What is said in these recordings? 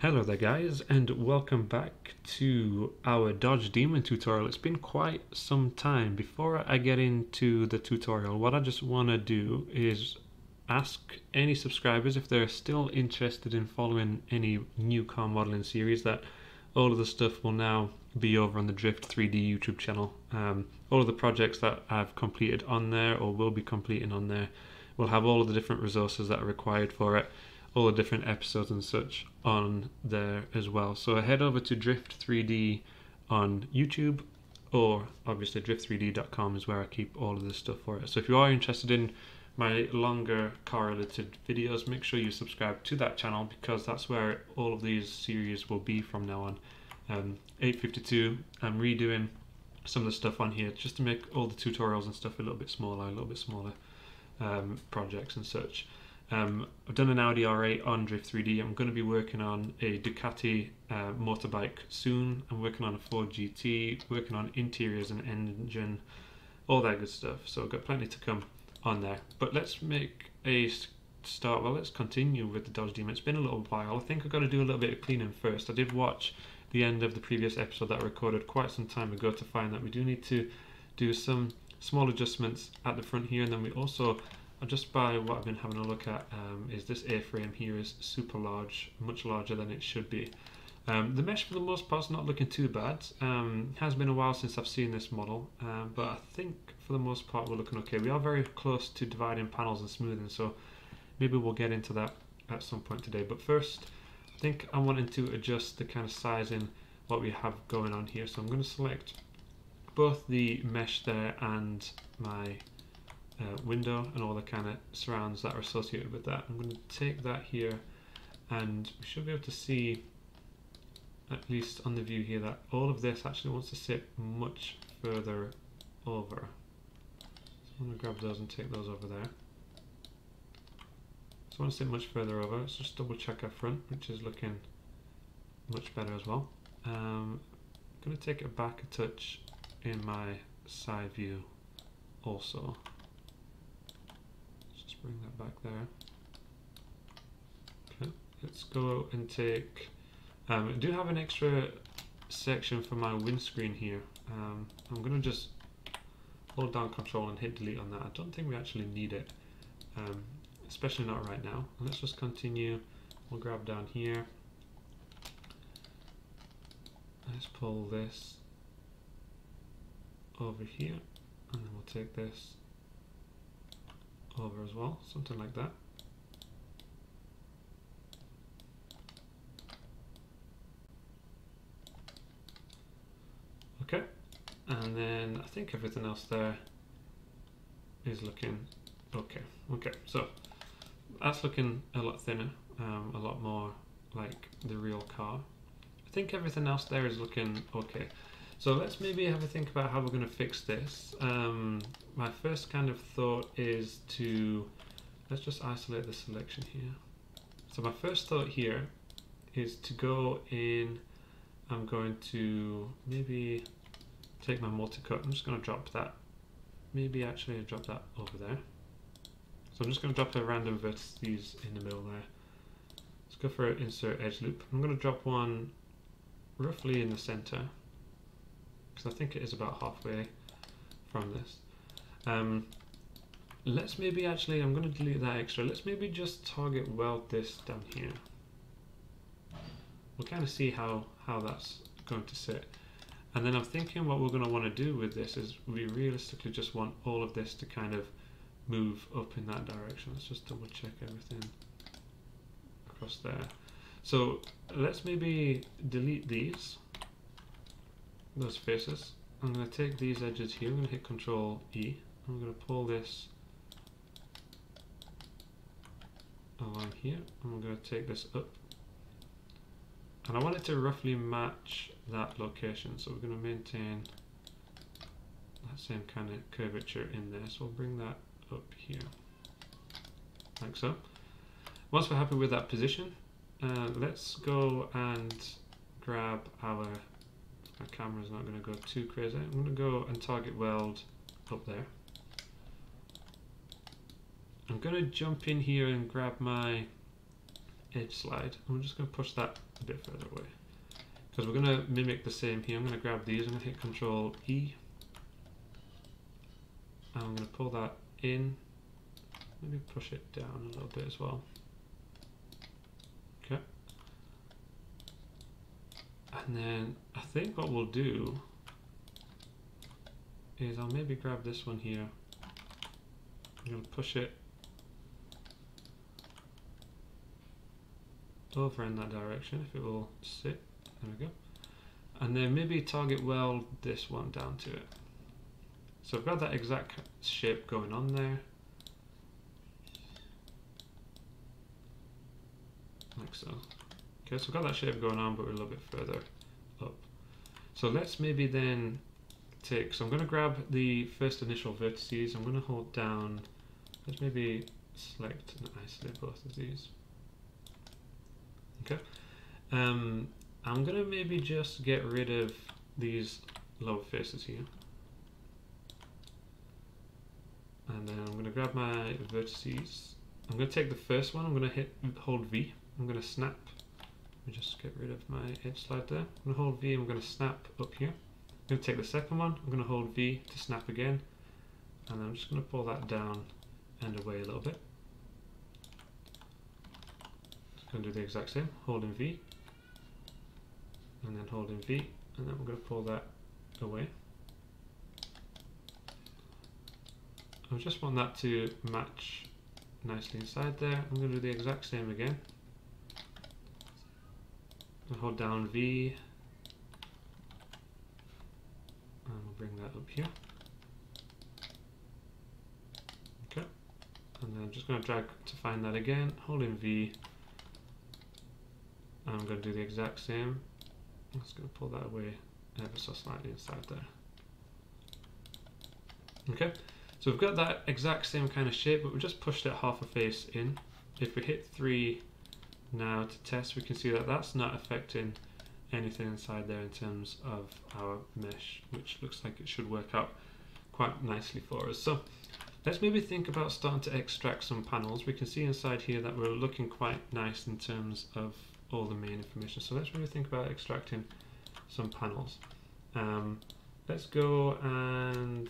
Hello there guys and welcome back to our Dodge Demon tutorial. It's been quite some time. Before I get into the tutorial, what I just want to do is ask any subscribers if they're still interested in following any new car modeling series that all of the stuff will now be over on the Drift 3D YouTube channel. Um, all of the projects that I've completed on there or will be completing on there will have all of the different resources that are required for it all the different episodes and such on there as well. So head over to Drift 3D on YouTube or obviously drft3d.com is where I keep all of this stuff for it. So if you are interested in my longer car related videos, make sure you subscribe to that channel because that's where all of these series will be from now on. Um, 852, I'm redoing some of the stuff on here just to make all the tutorials and stuff a little bit smaller, a little bit smaller um, projects and such. Um, I've done an Audi R8 on Drift 3D. I'm going to be working on a Ducati uh, motorbike soon. I'm working on a Ford GT, working on interiors and engine, all that good stuff. So I've got plenty to come on there. But let's make a start. Well, let's continue with the Dodge Demon. It's been a little while. I think I've got to do a little bit of cleaning first. I did watch the end of the previous episode that I recorded quite some time ago to find that we do need to do some small adjustments at the front here and then we also just by what I've been having a look at um, is this A-frame here is super large, much larger than it should be. Um, the mesh for the most part is not looking too bad. Um, has been a while since I've seen this model, um, but I think for the most part we're looking okay. We are very close to dividing panels and smoothing, so maybe we'll get into that at some point today. But first, I think I'm wanting to adjust the kind of sizing what we have going on here. So I'm going to select both the mesh there and my uh, window and all the kind of surrounds that are associated with that. I'm going to take that here and we should be able to see at least on the view here that all of this actually wants to sit much further over. So I'm going to grab those and take those over there. So I want to sit much further over. Let's just double check our front, which is looking much better as well. Um, I'm going to take it back a touch in my side view also bring that back there. Okay, let's go and take, um, I do have an extra section for my windscreen here. Um, I'm going to just hold down control and hit delete on that. I don't think we actually need it, um, especially not right now. Let's just continue. We'll grab down here. Let's pull this over here and then we'll take this over as well, something like that. Okay, and then I think everything else there is looking okay. Okay, so that's looking a lot thinner, um, a lot more like the real car. I think everything else there is looking okay. So let's maybe have a think about how we're going to fix this. Um, my first kind of thought is to, let's just isolate the selection here. So my first thought here is to go in, I'm going to maybe take my multi-cut, I'm just going to drop that, maybe actually drop that over there. So I'm just going to drop a random vertices in the middle there. Let's go for insert edge loop. I'm going to drop one roughly in the center because I think it is about halfway from this. Um, let's maybe actually, I'm going to delete that extra, let's maybe just target weld this down here. We'll kind of see how, how that's going to sit. And then I'm thinking what we're going to want to do with this is we realistically just want all of this to kind of move up in that direction. Let's just double check everything across there. So let's maybe delete these those faces. I'm going to take these edges here, I'm going to hit Control E. I'm going to pull this along here. I'm going to take this up. And I want it to roughly match that location. So we're going to maintain that same kind of curvature in there. So we'll bring that up here, like so. Once we're happy with that position, uh, let's go and grab our my camera's not going to go too crazy. I'm going to go and target weld up there. I'm going to jump in here and grab my edge slide. We're just going to push that a bit further away. Because we're going to mimic the same here. I'm going to grab these. I'm going to hit Control E. And I'm going to pull that in. Maybe push it down a little bit as well. Okay. And then I think what we'll do is I'll maybe grab this one here. I'm going to push it over in that direction if it will sit. There we go. And then maybe target weld this one down to it. So I've got that exact shape going on there. Like so. Okay, so I've got that shape going on, but we're a little bit further up. So let's maybe then take, so I'm going to grab the first initial vertices, I'm going to hold down, let's maybe select and isolate both of these. Okay. Um, I'm going to maybe just get rid of these lower faces here. And then I'm going to grab my vertices. I'm going to take the first one, I'm going to hit hold V. I'm going to snap. Me just get rid of my edge slide there. I'm going to hold V and I'm going to snap up here. I'm going to take the second one, I'm going to hold V to snap again. And I'm just going to pull that down and away a little bit. Just going to do the exact same, holding V. And then holding V. And then we're going to pull that away. I just want that to match nicely inside there. I'm going to do the exact same again. Hold down V and we'll bring that up here. Okay, and then I'm just going to drag to find that again, holding V. And I'm going to do the exact same. I'm just going to pull that away ever so slightly inside there. Okay. So we've got that exact same kind of shape, but we just pushed it half a face in. If we hit 3 now to test, we can see that that's not affecting anything inside there in terms of our mesh, which looks like it should work out quite nicely for us. So let's maybe think about starting to extract some panels. We can see inside here that we're looking quite nice in terms of all the main information. So let's maybe think about extracting some panels. Um, let's go and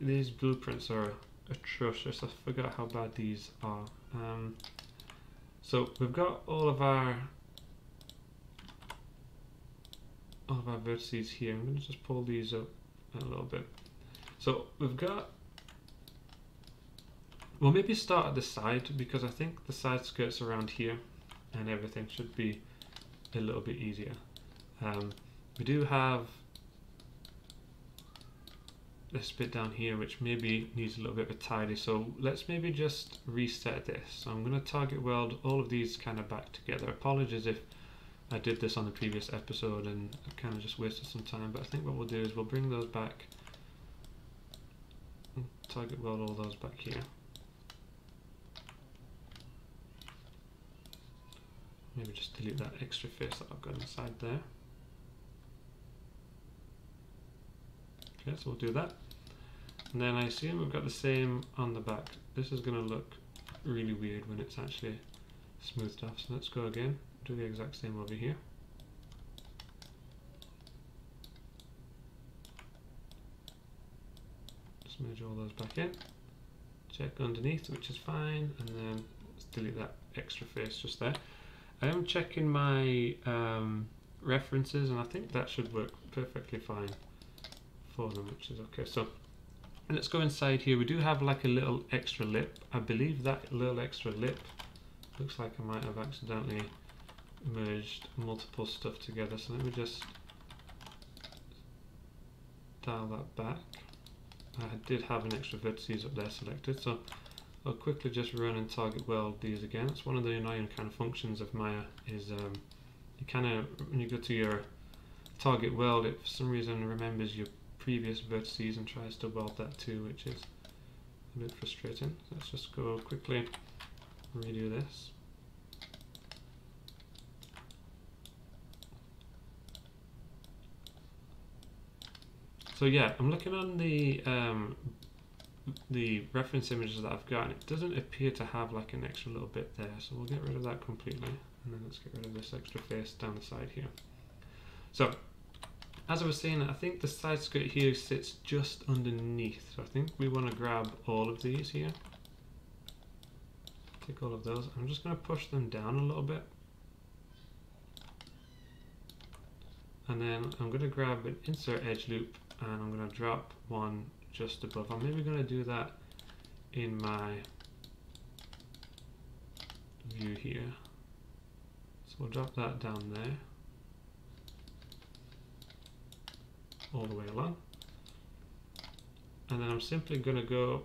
these blueprints are atrocious. I forgot how bad these are. Um, so we've got all of our all of our vertices here. I'm going to just pull these up a little bit. So we've got. We'll maybe start at the side because I think the side skirts around here and everything should be a little bit easier. Um, we do have this bit down here which maybe needs a little bit of a tidy. So let's maybe just reset this. So I'm going to target weld all of these kind of back together. Apologies if I did this on the previous episode and I kind of just wasted some time but I think what we'll do is we'll bring those back. Target weld all those back here. Maybe just delete that extra face that I've got inside there Okay, so we'll do that. And then I assume we've got the same on the back. This is going to look really weird when it's actually smoothed off. So let's go again, do the exact same over here. Just merge all those back in. Check underneath, which is fine, and then let's delete that extra face just there. I am checking my um, references, and I think that should work perfectly fine for them, which is okay. So let's go inside here. We do have like a little extra lip. I believe that little extra lip looks like I might have accidentally merged multiple stuff together. So let me just dial that back. I did have an extra vertices up there selected, so I'll quickly just run and target weld these again. It's one of the annoying kind of functions of Maya is um, you kind of, when you go to your target weld, it for some reason remembers your previous vertices and tries to weld that too, which is a bit frustrating. Let's just go quickly redo this. So yeah, I'm looking on the um, the reference images that I've got and it doesn't appear to have like an extra little bit there so we'll get rid of that completely and then let's get rid of this extra face down the side here. So, as I was saying, I think the side skirt here sits just underneath. So I think we want to grab all of these here. Take all of those. I'm just going to push them down a little bit. And then I'm going to grab an insert edge loop and I'm going to drop one just above. I'm maybe going to do that in my view here. So we'll drop that down there. All the way along. And then I'm simply going to go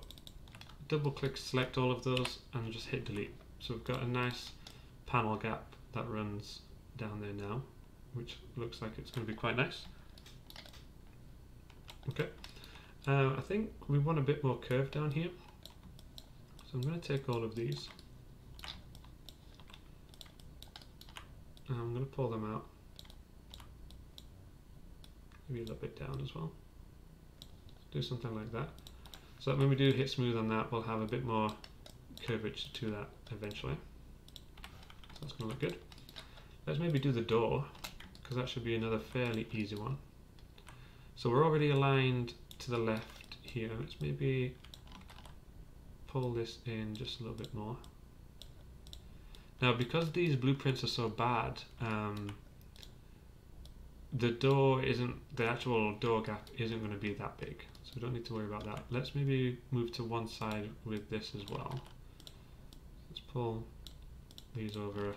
double click select all of those and just hit delete. So we've got a nice panel gap that runs down there now, which looks like it's going to be quite nice. Okay, uh, I think we want a bit more curve down here. So I'm going to take all of these. And I'm going to pull them out maybe a little bit down as well. Do something like that. So when we do hit smooth on that, we'll have a bit more curvature to that eventually. So that's going to look good. Let's maybe do the door, because that should be another fairly easy one. So we're already aligned to the left here. Let's maybe pull this in just a little bit more. Now, because these blueprints are so bad, um, the door isn't, the actual door gap isn't going to be that big. So we don't need to worry about that. Let's maybe move to one side with this as well. Let's pull these over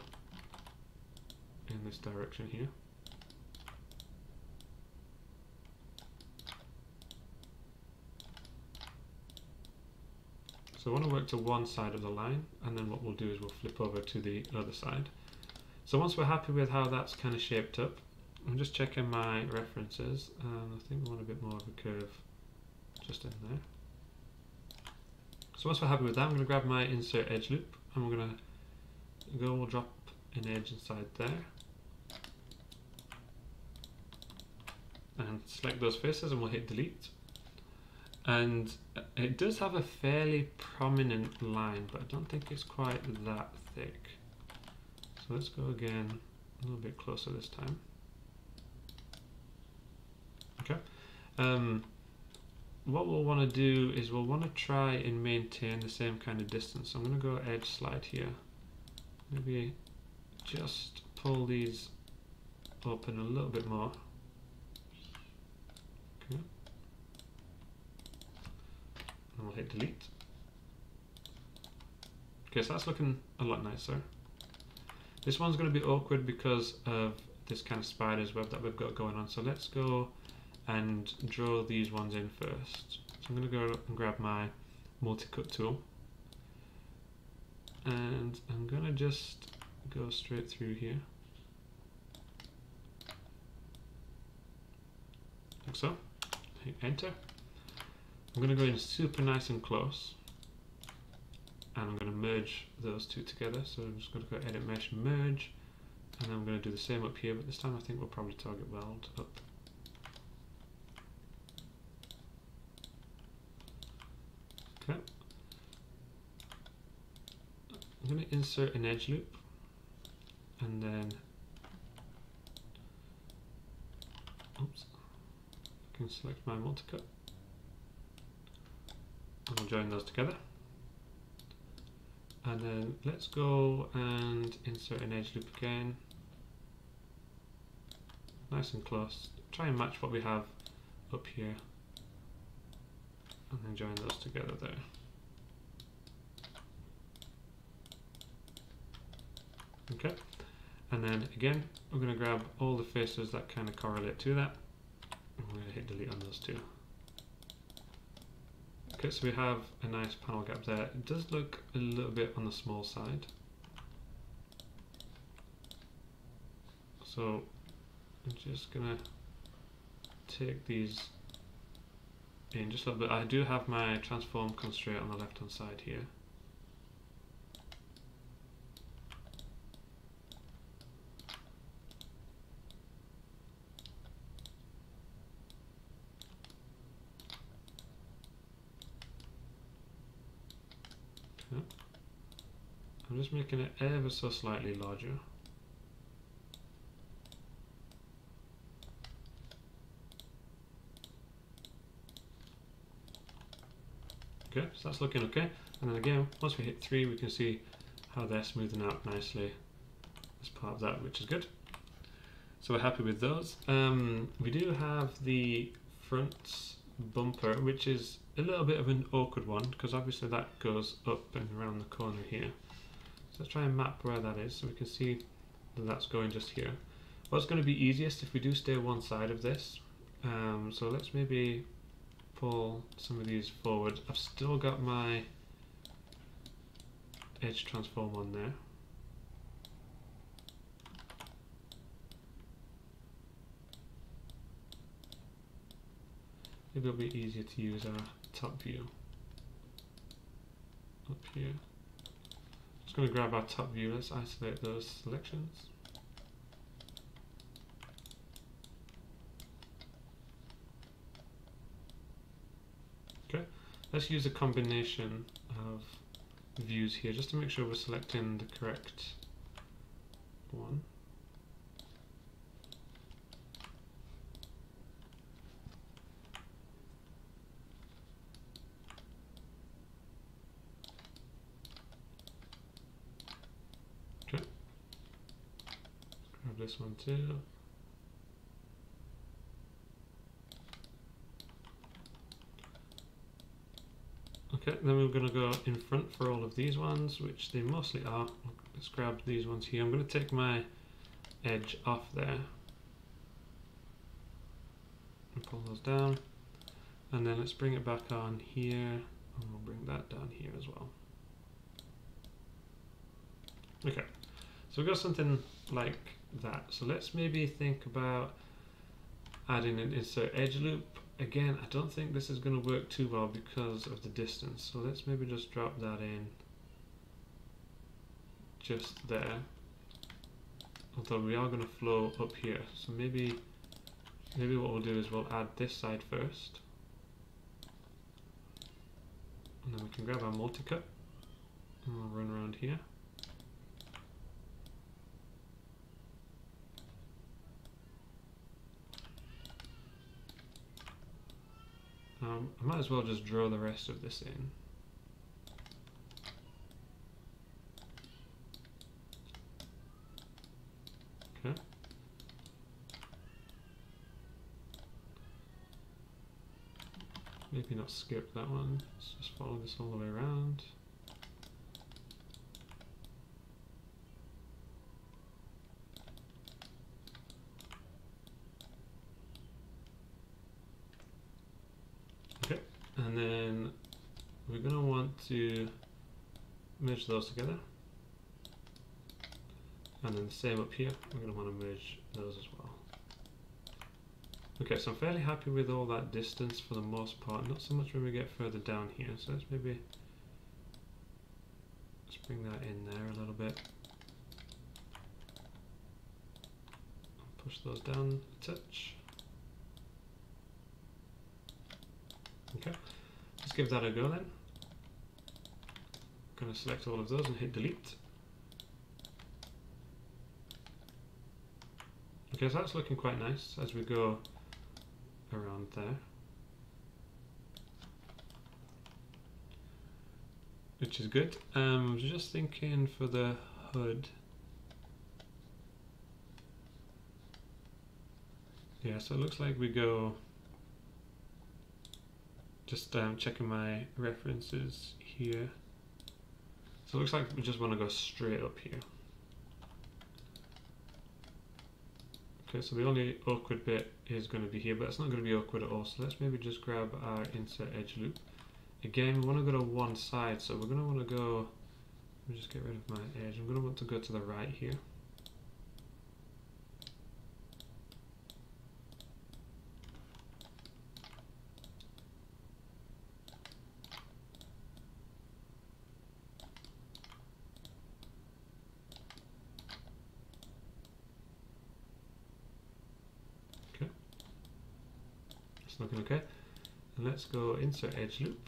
in this direction here. So I want to work to one side of the line and then what we'll do is we'll flip over to the other side. So once we're happy with how that's kind of shaped up, I'm just checking my references and I think I want a bit more of a curve just in there. So once we're happy with that, I'm going to grab my insert edge loop and we're going to go, we'll drop an edge inside there. And select those faces and we'll hit delete. And uh, it does have a fairly prominent line, but I don't think it's quite that thick. So let's go again a little bit closer this time. Okay. Um, what we'll want to do is we'll want to try and maintain the same kind of distance. So I'm going to go edge slide here. Maybe just pull these open a little bit more. Okay. And we'll hit delete. Okay, so that's looking a lot nicer. This one's going to be awkward because of this kind of spider's web that we've got going on. So let's go and draw these ones in first. So I'm going to go and grab my multi-cut tool and I'm going to just go straight through here like so. Hit enter. I'm going to go in super nice and close and I'm going to merge those two together so I'm just going to go edit mesh merge and I'm going to do the same up here but this time I think we'll probably target weld up Okay. I'm going to insert an edge loop and then oops I can select my multi-cut and I'll join those together. And then let's go and insert an edge loop again. Nice and close. Try and match what we have up here and then join those together there. Okay, and then again, we're going to grab all the faces that kind of correlate to that, and we're going to hit delete on those two. Okay, so we have a nice panel gap there. It does look a little bit on the small side. So I'm just going to take these in just a little bit. I do have my transform constraint on the left hand side here. just making it ever so slightly larger. Okay, so that's looking okay. And then again, once we hit three, we can see how they're smoothing out nicely as part of that, which is good. So we're happy with those. Um, we do have the front bumper, which is a little bit of an awkward one, because obviously that goes up and around the corner here. Let's try and map where that is, so we can see that that's going just here. What's going to be easiest if we do stay one side of this, um, so let's maybe pull some of these forward. I've still got my edge transform on there. Maybe it'll be easier to use our top view up here. Just going to grab our top view, let's isolate those selections. Okay, let's use a combination of views here just to make sure we're selecting the correct one. Okay. Grab this one too. Okay, then we're going to go in front for all of these ones, which they mostly are. Let's grab these ones here. I'm going to take my edge off there and pull those down. And then let's bring it back on here, and we'll bring that down here as well. Okay, so we've got something like that. So let's maybe think about adding an insert edge loop again, I don't think this is going to work too well because of the distance. So let's maybe just drop that in just there. Although we are going to flow up here. So maybe maybe what we'll do is we'll add this side first. And then we can grab our multi-cut and we'll run around here. I might as well just draw the rest of this in. Okay. Maybe not skip that one. Let's just follow this all the way around. and then we're going to want to merge those together. And then the same up here we're going to want to merge those as well. Okay so I'm fairly happy with all that distance for the most part not so much when we get further down here so let's maybe let's bring that in there a little bit. Push those down a touch. Okay, let's give that a go then. Going to select all of those and hit delete. Okay, so that's looking quite nice as we go around there. Which is good. Um, I was just thinking for the hood. Yeah, so it looks like we go just um, checking my references here. So it looks like we just want to go straight up here. Okay, so the only awkward bit is going to be here, but it's not going to be awkward at all. So let's maybe just grab our insert edge loop. Again, we want to go to one side, so we're going to want to go, let me just get rid of my edge. I'm going to want to go to the right here. It's looking okay. And let's go insert edge loop.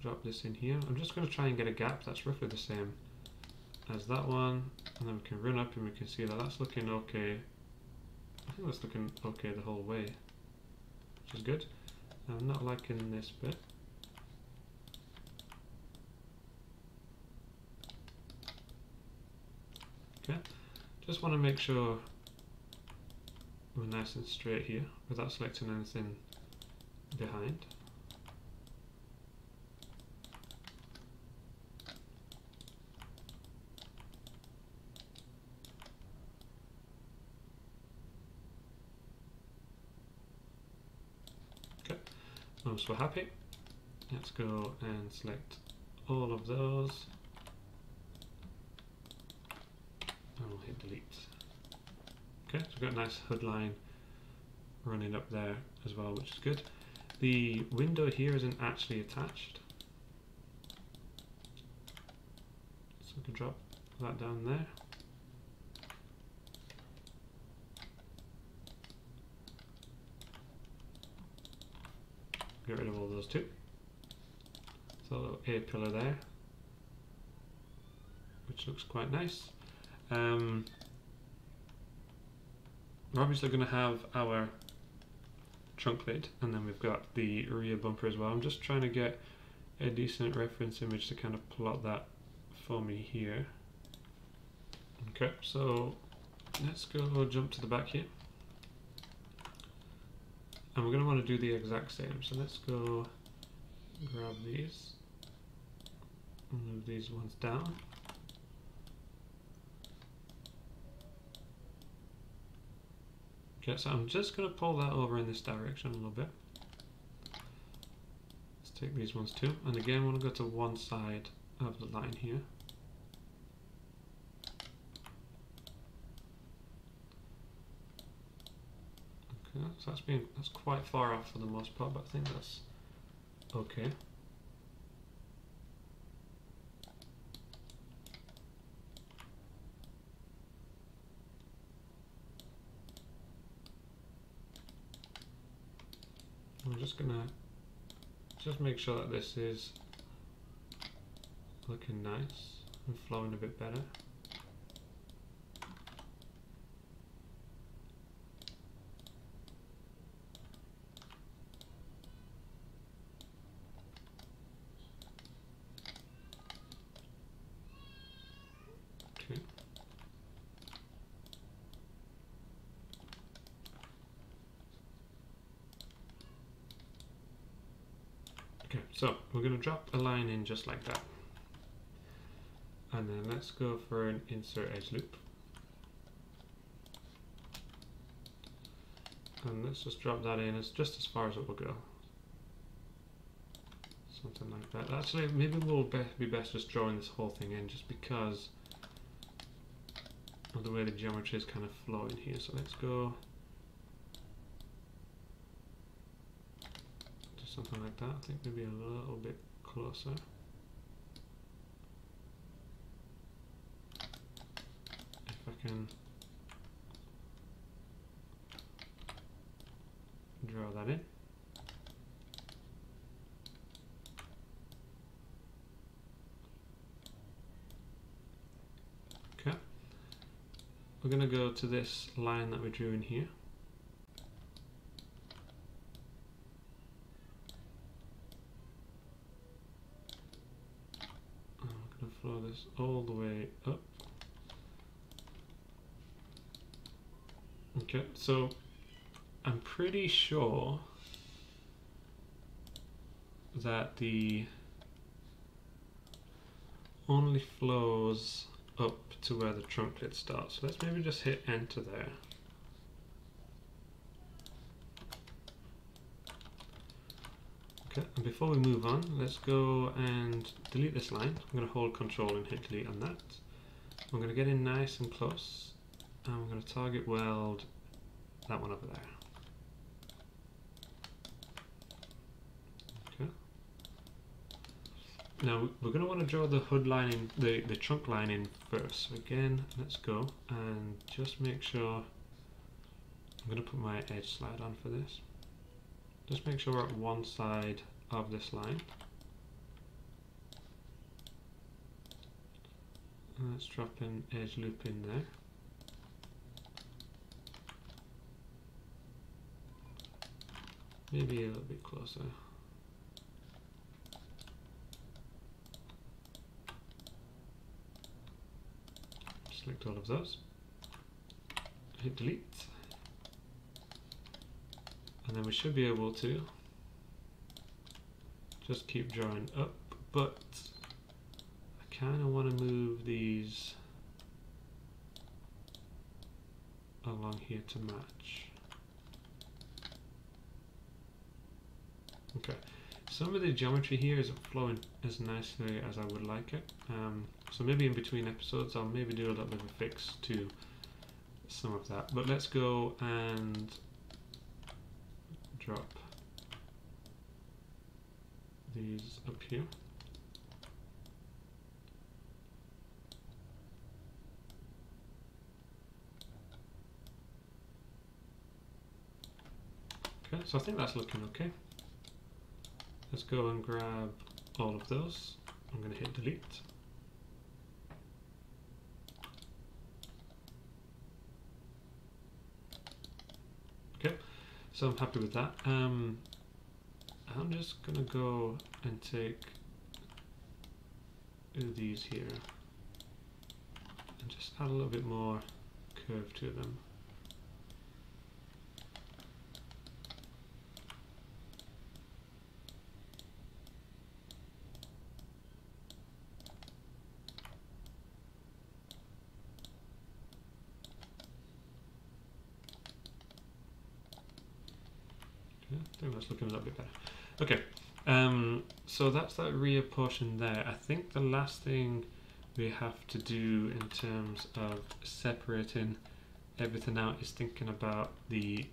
Drop this in here. I'm just going to try and get a gap that's roughly the same as that one. And then we can run up and we can see that that's looking okay. I think that's looking okay the whole way, which is good. I'm not liking this bit. Okay, just want to make sure we're nice and straight here without selecting anything behind. Okay, I'm so happy. Let's go and select all of those. And we'll hit delete. Okay, so we've got a nice hood line running up there as well, which is good. The window here isn't actually attached. So we can drop that down there. Get rid of all those two. So a pillar there, which looks quite nice. Um, we're obviously going to have our trunk lid and then we've got the rear bumper as well. I'm just trying to get a decent reference image to kind of plot that for me here. Okay, so let's go jump to the back here. And we're going to want to do the exact same. So let's go grab these, move these ones down. Okay, so I'm just going to pull that over in this direction a little bit. Let's take these ones too. And again, I want to go to one side of the line here. Okay, so that's been that's quite far off for the most part, but I think that's okay. I'm just gonna just make sure that this is looking nice and flowing a bit better. Okay. Okay, so we're going to drop a line in just like that. And then let's go for an insert edge loop. And let's just drop that in as just as far as it will go. Something like that. Actually, maybe we'll be, be best just drawing this whole thing in just because of the way the geometry is kind of flowing here. So let's go to something like that. I think maybe a little bit closer. If I can draw that in. Okay. We're going to go to this line that we drew in here. I'm flow this all the way up. Okay, so I'm pretty sure that the only flows up to where the trunk lid starts. So let's maybe just hit enter there. Okay, and before we move on, let's go and delete this line. I'm going to hold control and hit delete on that. I'm going to get in nice and close and I'm going to target weld that one over there. Okay. Now we're going to want to draw the hood line in, the, the trunk line in first. So again, let's go and just make sure, I'm going to put my edge slide on for this. Just make sure we're at one side of this line. And let's drop an edge loop in there. maybe a little bit closer. Select all of those. Hit delete. And then we should be able to just keep drawing up, but I kind of want to move these along here to match. Okay, some of the geometry here isn't flowing as nicely as I would like it. Um, so maybe in between episodes I'll maybe do a little bit of a fix to some of that. But let's go and drop these up here. Okay, so I think that's looking okay. Let's go and grab all of those. I'm going to hit delete. Okay, so I'm happy with that. Um, I'm just going to go and take these here and just add a little bit more curve to them. Think that's looking a little bit better. Okay, um, so that's that rear portion there. I think the last thing we have to do in terms of separating everything out is thinking about the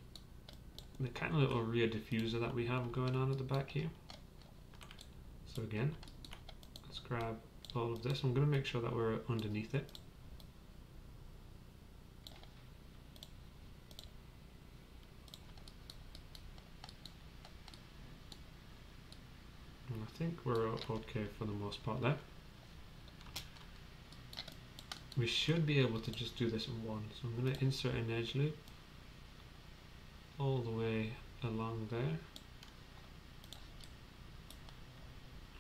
the kind of little rear diffuser that we have going on at the back here. So again, let's grab all of this. I'm going to make sure that we're underneath it. Think we're okay for the most part there. We should be able to just do this in one. So I'm going to insert an edge loop all the way along there.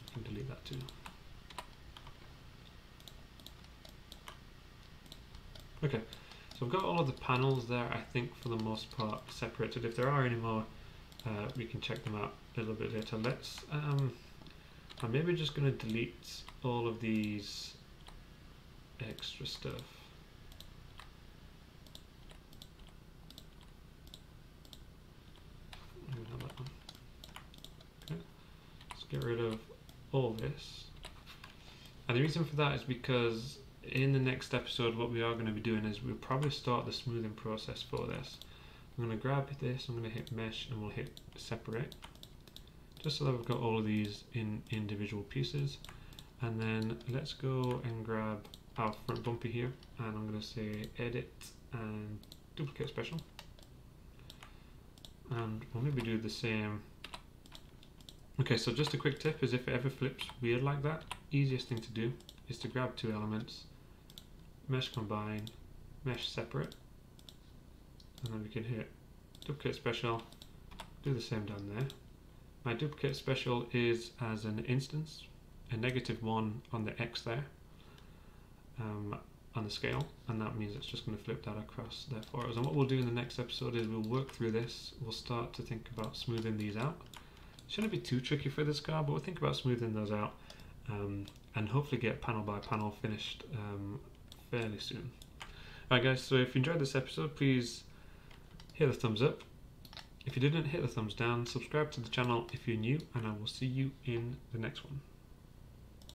I can delete that too. Okay, so I've got all of the panels there, I think for the most part separated. If there are any more, uh, we can check them out a little bit later. Let's um, I'm maybe just going to delete all of these extra stuff. Let's get rid of all this. And the reason for that is because in the next episode what we are going to be doing is we'll probably start the smoothing process for this. I'm going to grab this, I'm going to hit mesh and we'll hit separate just so that we've got all of these in individual pieces. And then let's go and grab our front bumper here and I'm going to say edit and duplicate special. And we'll maybe do the same. Okay, so just a quick tip is if it ever flips weird like that, easiest thing to do is to grab two elements, mesh combine, mesh separate, and then we can hit duplicate special, do the same down there. My duplicate special is as an instance, a negative one on the X there, um, on the scale, and that means it's just going to flip that across there for us. And what we'll do in the next episode is we'll work through this, we'll start to think about smoothing these out. Shouldn't be too tricky for this car, but we'll think about smoothing those out um, and hopefully get panel by panel finished um, fairly soon. Alright guys, so if you enjoyed this episode, please hit the thumbs up, if you didn't, hit the thumbs down, subscribe to the channel if you're new, and I will see you in the next one.